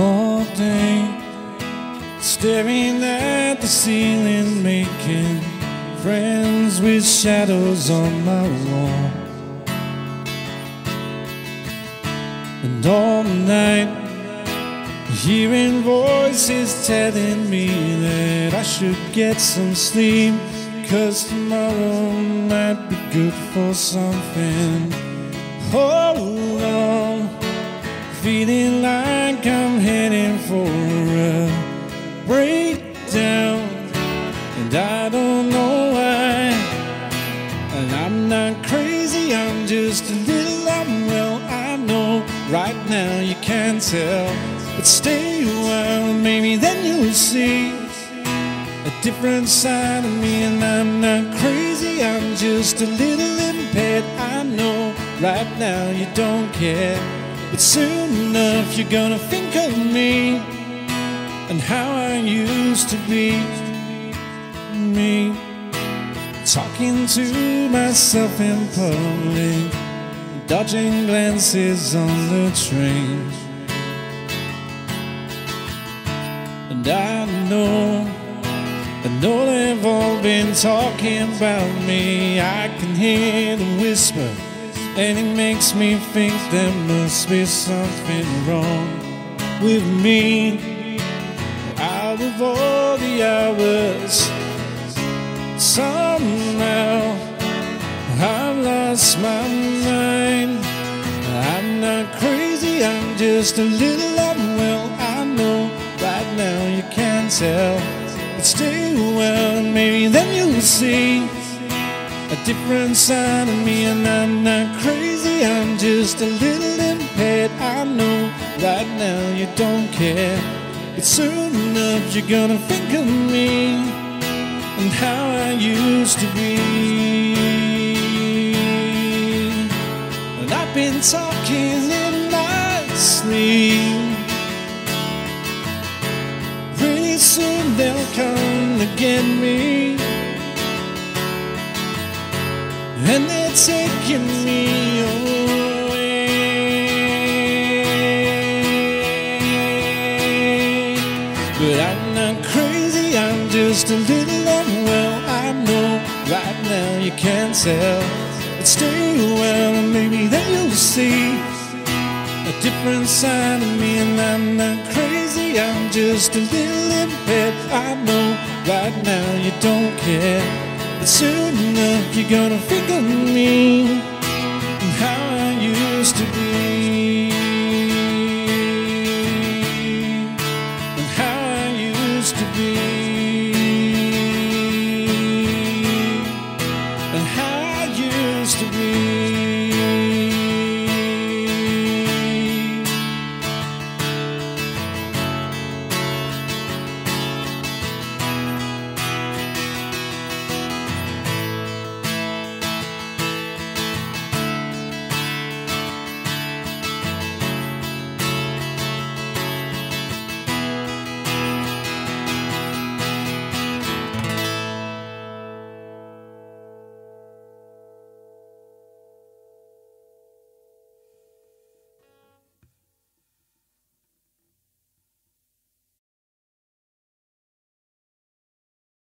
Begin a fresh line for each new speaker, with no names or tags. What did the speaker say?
all day, staring at the ceiling, making friends with shadows on my wall. And all night, hearing voices telling me that I should get some sleep, cause tomorrow might be good for something. Hold on, feeling like I'm heading for a breakdown, and I don't know why. And I'm not crazy, I'm just a little unwell. I know right now you can't tell, but stay a while, maybe then you'll see a different side of me. And I'm not crazy, I'm just a little impaired. I know right now you don't care, but soon enough you're gonna think of me and how I used to be me. Talking to myself in public, dodging glances on the train. And I know, I know they've all been talking about me. I can hear them whisper, and it makes me think there must be something wrong with me. Out of all the hours, somehow I've lost my mind. I'm not crazy, I'm just a little unwell. I know right now you can't tell, but stay well, maybe then you'll see a different side of me. And I'm not crazy, I'm just a little impaired. I know right now you don't care, but soon enough you're gonna think of me and how I used to be. And I've been talking in my sleep. Pretty soon they'll come to get me. And they're taking me away. But I'm not crazy, I'm just a little unwell. I know right now you can't tell. But stay well, and maybe then you'll see a different side of me. And I'm not crazy, I'm just a little impaired. I know right now you don't care. But soon enough you're gonna think of me And how I used to be. And how I used to be. And how I used to be.